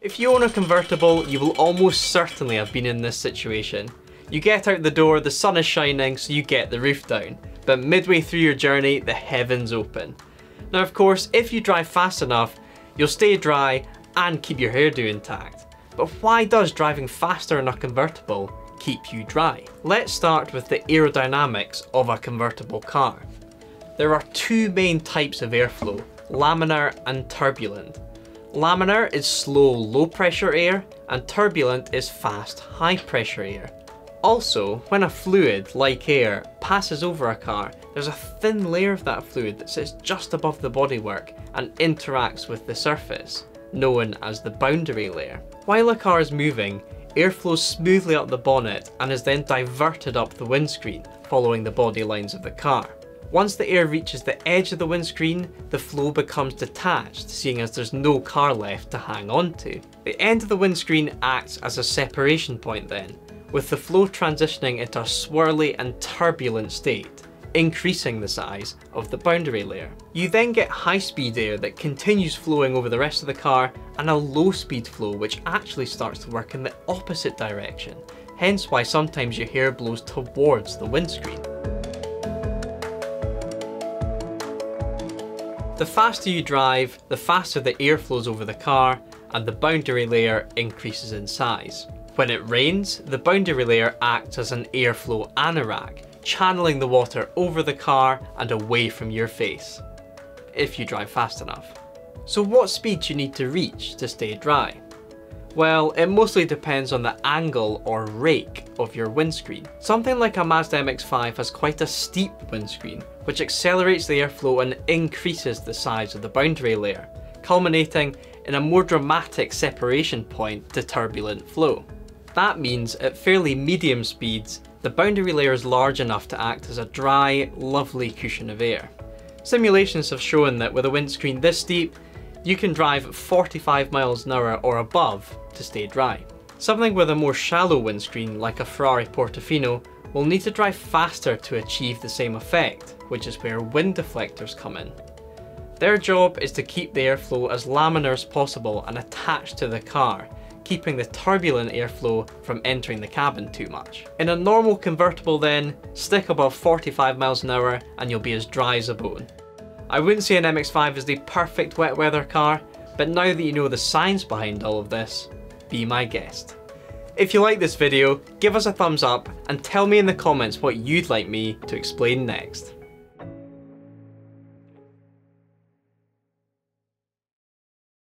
If you own a convertible, you will almost certainly have been in this situation. You get out the door, the sun is shining, so you get the roof down. But midway through your journey, the heavens open. Now of course, if you drive fast enough, you'll stay dry and keep your hairdo intact. But why does driving faster in a convertible keep you dry? Let's start with the aerodynamics of a convertible car. There are two main types of airflow, laminar and turbulent. Laminar is slow, low pressure air, and turbulent is fast, high pressure air. Also, when a fluid, like air, passes over a car, there's a thin layer of that fluid that sits just above the bodywork and interacts with the surface, known as the boundary layer. While a car is moving, air flows smoothly up the bonnet and is then diverted up the windscreen, following the body lines of the car. Once the air reaches the edge of the windscreen, the flow becomes detached, seeing as there's no car left to hang on to. The end of the windscreen acts as a separation point then, with the flow transitioning into a swirly and turbulent state, increasing the size of the boundary layer. You then get high speed air that continues flowing over the rest of the car and a low speed flow which actually starts to work in the opposite direction, hence why sometimes your hair blows towards the windscreen. The faster you drive, the faster the air flows over the car and the boundary layer increases in size. When it rains, the boundary layer acts as an airflow anorak, channeling the water over the car and away from your face, if you drive fast enough. So what speed do you need to reach to stay dry? Well, it mostly depends on the angle or rake of your windscreen. Something like a Mazda MX-5 has quite a steep windscreen, which accelerates the airflow and increases the size of the boundary layer, culminating in a more dramatic separation point to turbulent flow. That means at fairly medium speeds, the boundary layer is large enough to act as a dry, lovely cushion of air. Simulations have shown that with a windscreen this deep, you can drive 45 miles an hour or above to stay dry. Something with a more shallow windscreen like a Ferrari Portofino will need to drive faster to achieve the same effect, which is where wind deflectors come in. Their job is to keep the airflow as laminar as possible and attached to the car, keeping the turbulent airflow from entering the cabin too much. In a normal convertible then, stick above 45 miles an hour and you'll be as dry as a bone. I wouldn't say an MX-5 is the perfect wet weather car, but now that you know the science behind all of this, be my guest. If you like this video, give us a thumbs up and tell me in the comments what you'd like me to explain next.